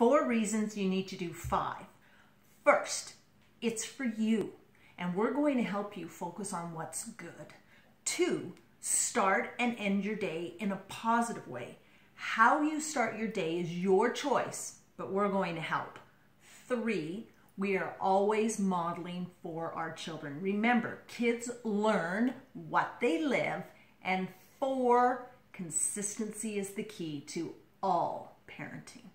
four reasons you need to do five. First, it's for you, and we're going to help you focus on what's good. Two, start and end your day in a positive way. How you start your day is your choice, but we're going to help. Three, we are always modeling for our children. Remember, kids learn what they live. And four, consistency is the key to all parenting.